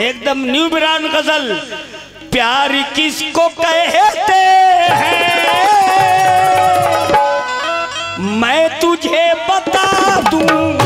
एकदम न्यू बिरान गज़ल। प्यार किसको कहते हैं? मैं तुझे बता दूँगा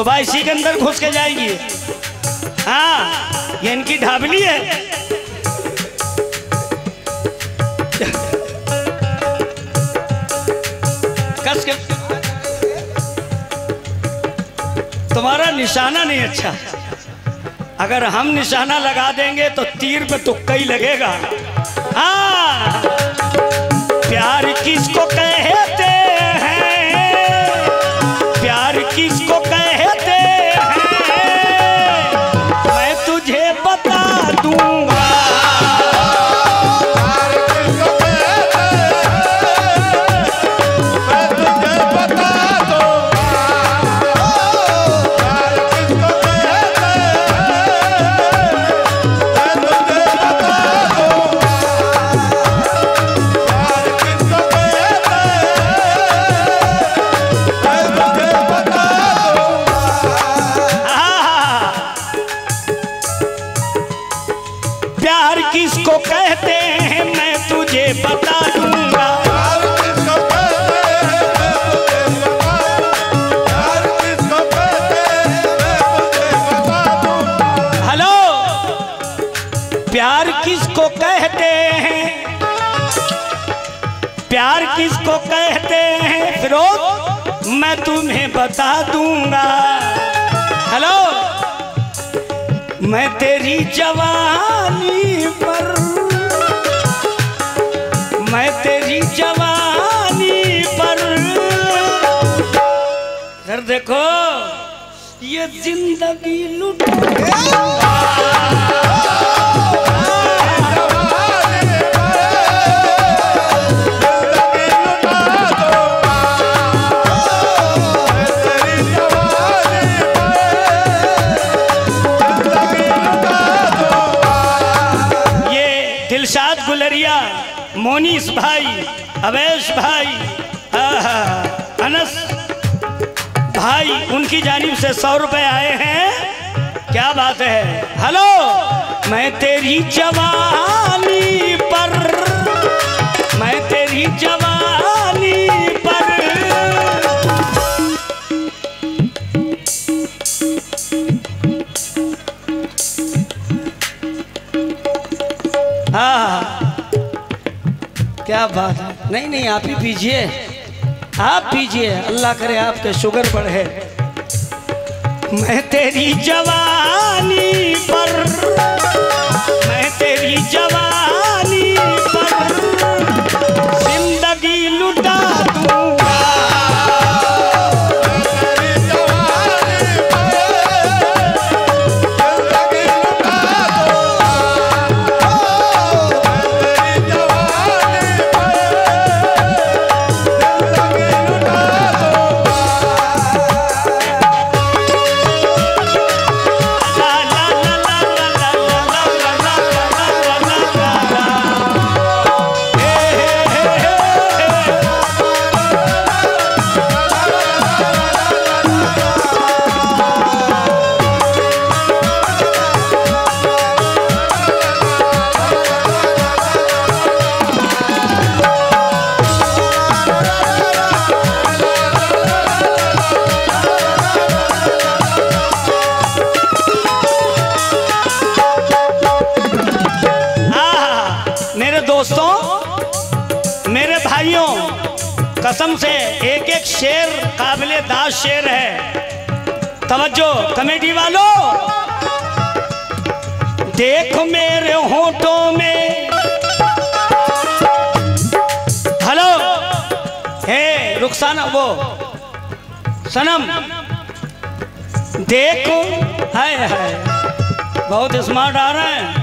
सुबह इसी के अंदर घुस के जाएगी। हाँ ये इनकी ढाबली है। कस के तुम्हारा निशाना नहीं अच्छा। अगर हम निशाना लगा देंगे तो तीर पे तुक्का ही लगेगा। हाँ प्यार किसको कहते किसको कहते हैं फिरोज मैं तुम्हें बता दूँगा। हेलो? मैं तेरी जवानी पर मैं तेरी जवानी पर। सर देखो, ये ज़िंदगी लुट मोनीस भाई अवैश भाई अनस भाई, उनकी जानिब से सौ रुपए आए हैं। क्या बात है? हेलो, मैं तेरी जवानी पर, मैं तेरी जवानी पर। हाँ। क्या बात? नहीं नहीं, आप ही पीजिए। आप पीजिए। अल्लाह करे आपके शुगर बढ़े। मैं तेरी जवानी पर मैं तेरी जवानी कसम से एक एक शेर काबिले दास शेर है। तवज्जो, कमेटी वालों। देख मेरे होठों में। हेलो। हे, रुखसाना, वो। सनम। देखो। हाय हाय। बहुत स्मार्ट आ रहे हैं।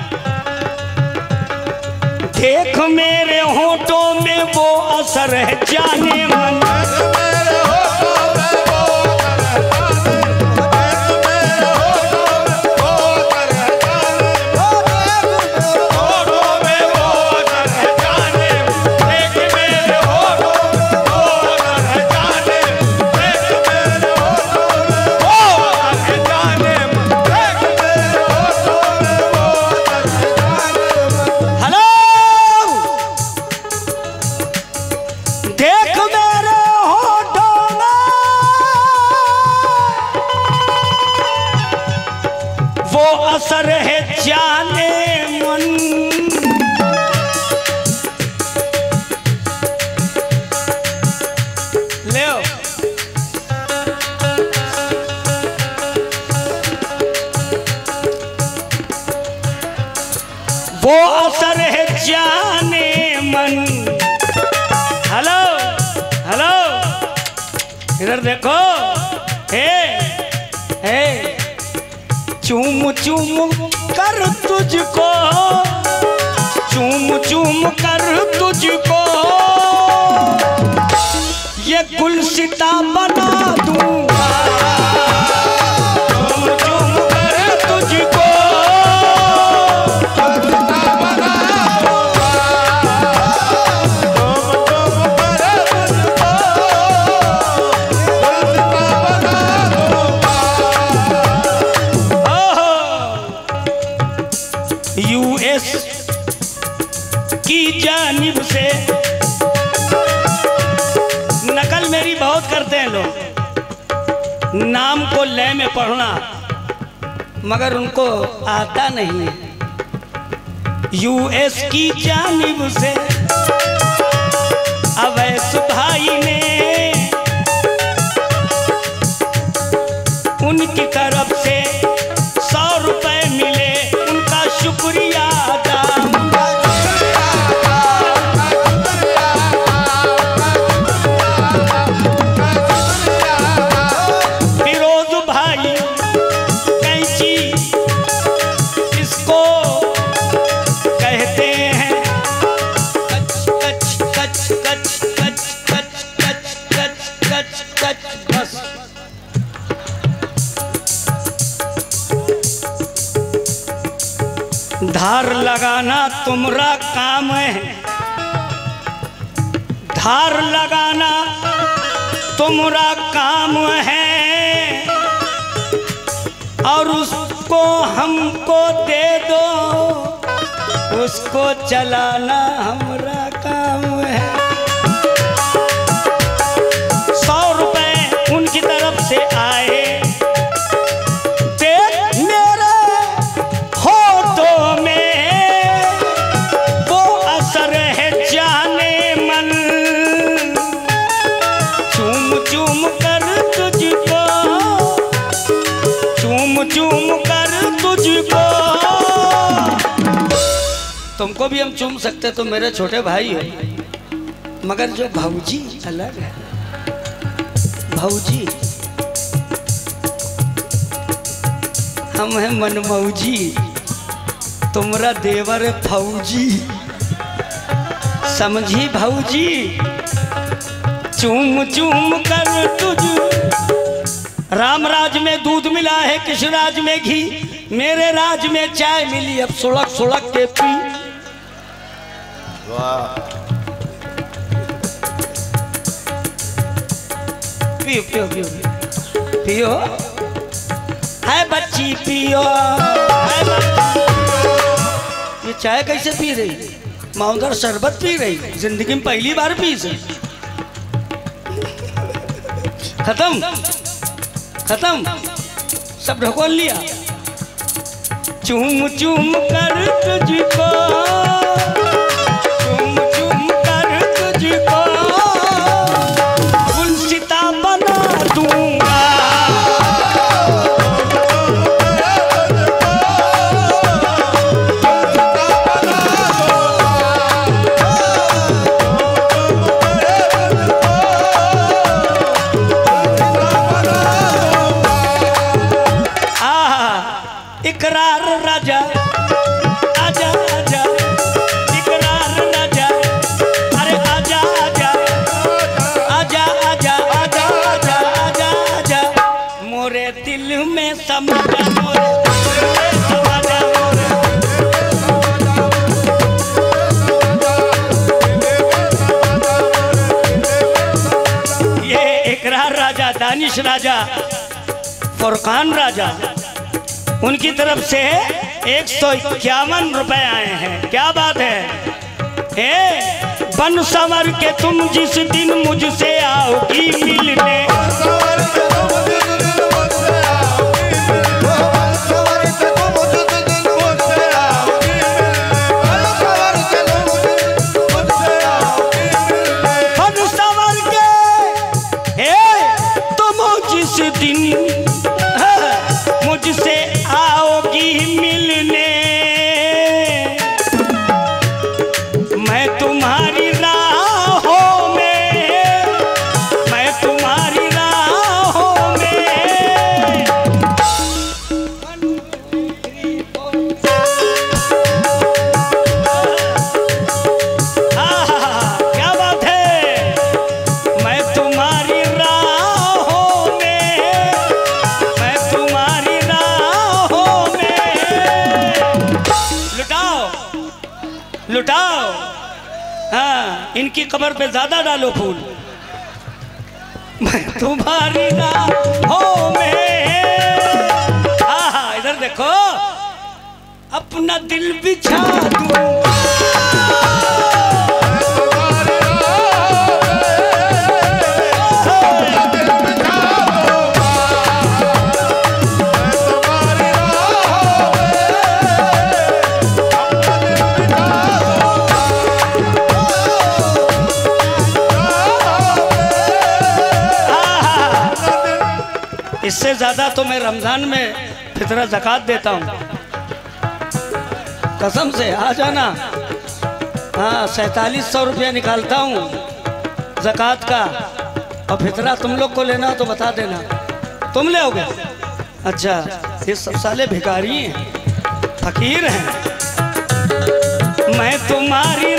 देख मेरे होठों में वो असर है जाने मन। असर है जाने मन। वो असर है जाने मन। हेलो हेलो इधर देखो। चूम कर तुझको चूम चूम कर तुझको। ये गुलशिता बना दूँगा मगर उनको आता नहीं। यूएस की जानिब से अब भाई है धार लगाना तुम्हारा काम है और उसको हमको दे दो, उसको चलाना हमारा काम तुमको भी हम चूम सकते तो मेरे छोटे भाई हो। मगर जो भाऊजी अलग है। भाऊजी, हम हैं मनमौजी, तुमरा देवर फौजी। समझी भाऊजी? चूम चूम कर तुझ। राम राज में दूध मिला है किस राज में घी। मेरे राज में चाय मिली, अब सुलग सुलग के पी। पियो पियो पियो पियो। है बच्ची, पियो। है ये चाय कैसे पी रही? माउदर शरबत पी रही। ज़िंदगी में पहली बार पी से खत्म। खत्म। सब ढकोल लिया। चूम चूम कर तुझको। इकरार राजा राजा मोरे दिल में दानिश राजा फुरकान राजा। उनकी तरफ़ से एक सौ इक्यावन रुपए आए हैं। क्या बात है? ए, बन संवर के तुम जिस दिन मुझसे आओगी मिलने। कब्र पे ज़्यादा डालो फूल। मैं तुम्हारी ना हो इधर देखो। अपना दिल बिछा दूँ। इससे ज़्यादा तो मैं रमज़ान में फितरा जक़ात देता हूँ। कसम से, आ जाना। हाँ सैतालीस सौ रुपया निकालता हूँ जक़ात का। और फितरा तुम लोग को लेना तो बता देना। तुम ले होगे अच्छा ये सब साले भिखारी हैं, फकीर हैं। मैं तुम्हारी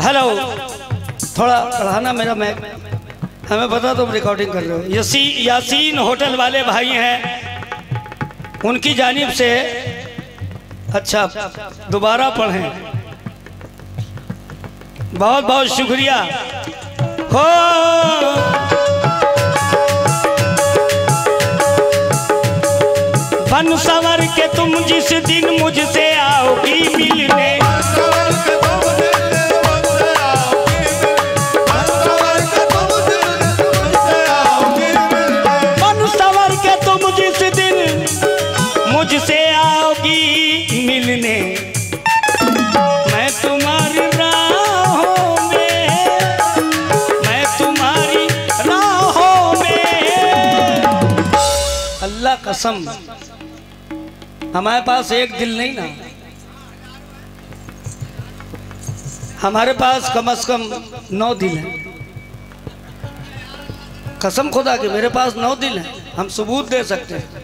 हेलो थोड़ा बढ़ाना मेरा मैं हमें पता तुम रिकॉर्डिंग कर रहे हो। यसी यासीन होटल वाले भाई हैं। उनकी जानिब से अच्छा दोबारा पढ़ें। बहुत बहुत शुक्रिया। हो। बन संवर के तुम जिस दिन मुझसे आओगी मिलने। मिलने मैं तुम्हारी राहों में तुम्हारी अल्लाह कसम, हमारे पास एक दिल नहीं ना। हमारे पास कम से कम नौ दिल हैं। कसम खुदा के मेरे पास नौ दिल हैं, हम सबूत दे सकते हैं।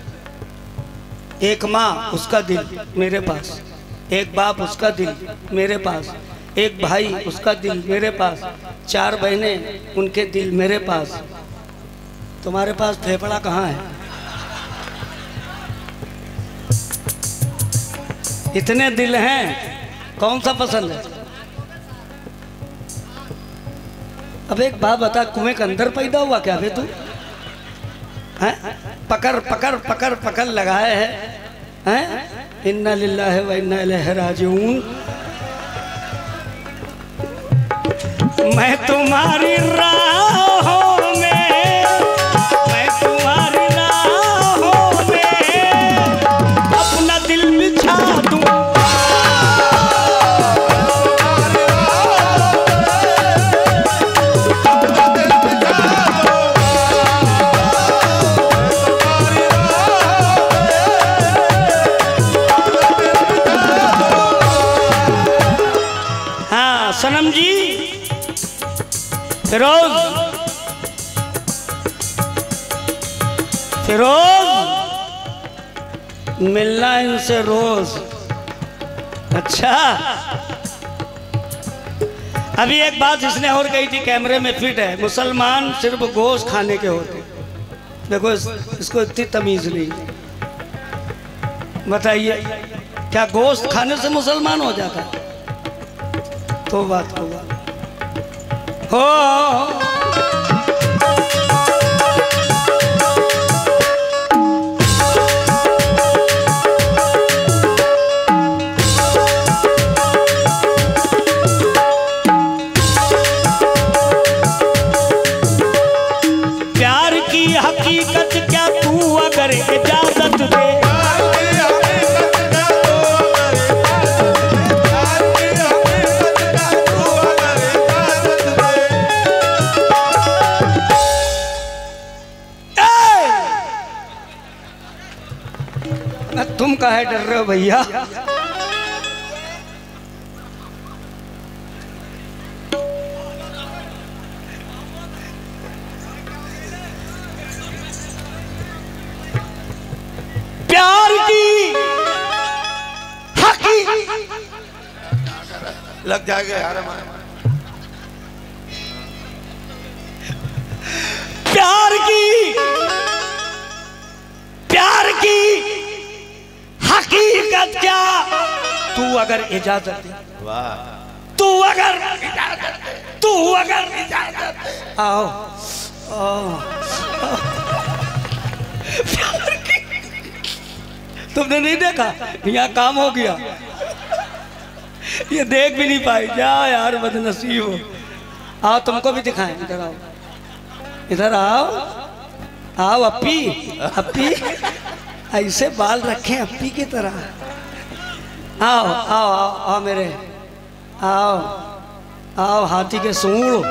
एक माँ, उसका दिल मेरे पास। एक बाप, उसका दिल मेरे पास। एक भाई, उसका दिल मेरे पास। चार बहनें, उनके दिल मेरे पास। तुम्हारे पास फेफड़ा कहाँ है? इतने दिल हैं, कौन सा पसंद है? अब एक बात बता, कुएँ के अंदर पैदा हुआ क्या बे तू? हैं? पकड़ पकड़ पकड़ पकड़ लगाए है। हैं? इन्ना लिल्लाहि व इन्ना इलैहि राजिऊन। मैं तुम्हारी राहों सनम जी फिरोज। फिरोज। मिलना इनसे रोज। अच्छा। अभी एक बात इसने और कही थी कैमरे में फिट है। मुसलमान सिर्फ़ गोश्त खाने के होते देखो इस, इसको इतनी तमीज नहीं। बताइए क्या गोश्त खाने से मुसलमान हो जाता है? बात होगा। हो। प्यार की हकी। लग जाएगा यार हमारे। इजाज़त दे। तू अगर तू अगर आओ आओ तुमने नहीं देखा? यहाँ काम हो गया। ये देख भी नहीं पाई। जा यार बदनसीब हो। आओ तुमको भी दिखाएँ। इधर आओ। इधर आओ। आओ अपी अपी ऐसे बाल रखें अपी की तरह। आओ आओ आओ आओ मेरे। आओ आओ हाथी के सूंड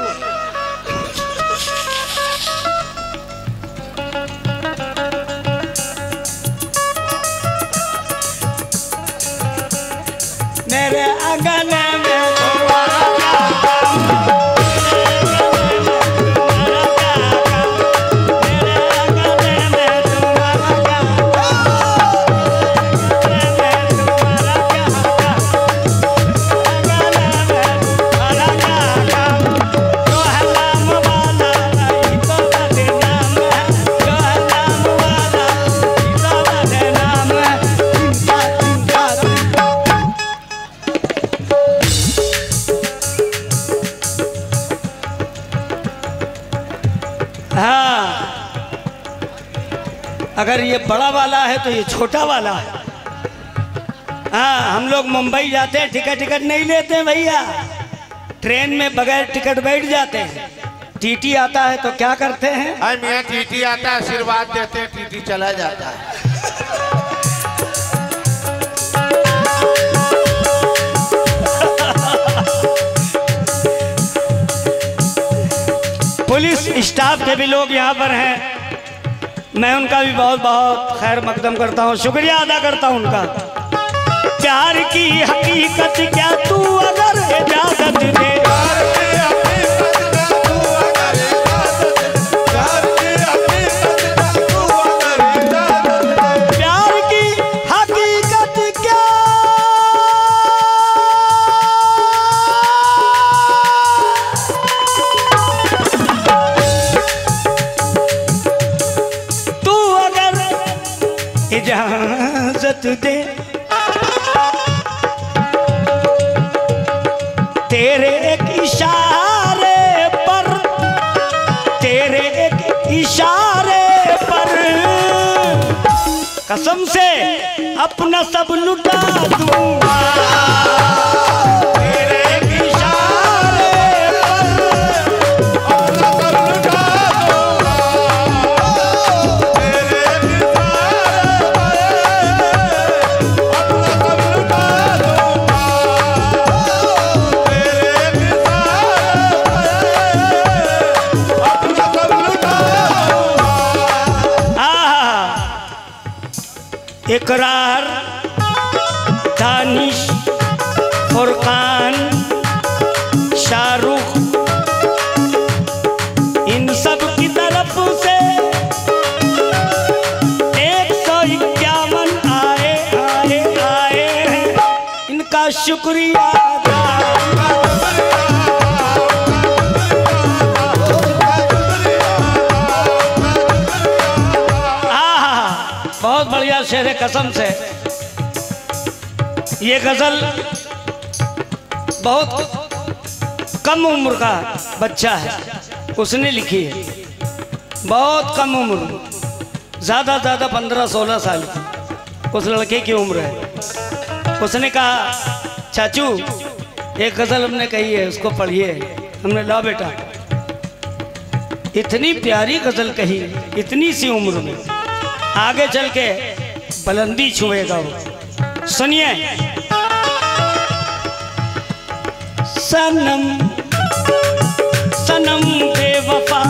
मेरे आँगन ये बड़ा वाला है तो ये छोटा वाला है। हाँ हम लोग मुंबई जाते हैं टिकट टिकट नहीं लेते हैं भैया। ट्रेन में बगैर टिकट बैठ जाते हैं। टीटी आता है तो क्या करते हैं? अरे मियाँ टीटी आता है आशीर्वाद देते हैं टीटी चला जाता है। पुलिस स्टाफ के भी लोग यहाँ पर हैं। मैं उनका भी बहुत बहुत खैर मकदम करता हूँ, शुक्रिया अदा करता हूँ उनका। प्यार की हकीकत क्या तू अगर इजाज़त दे? इजाज़त दे। तेरे एक इशारे पर, तेरे एक इशारे पर। कसम से अपना सब लुटा दूँगा। इकरार दानिश, फुरकान, शाहरुख, इन सब की तरफ़ से एक सौ इक्यावन आए आए आए हैं। इनका शुक्रिया। अल्लाह कसम से। ये गज़ल बहुत कम उम्र का बच्चा है। उसने लिखी है। बहुत कम उम्र। ज़्यादा ज़्यादा पंद्रह सोलह साल की। उस लड़के की उम्र है। उसने कहा, चाचू, एक गज़ल हमने कही है, उसको पढ़िए। हमने, ला बेटा, इतनी प्यारी गज़ल कही, इतनी सी उम्र में। आगे चल के बुलंदी छुएगा वो। सुनिए। सनम सनम बेवफा।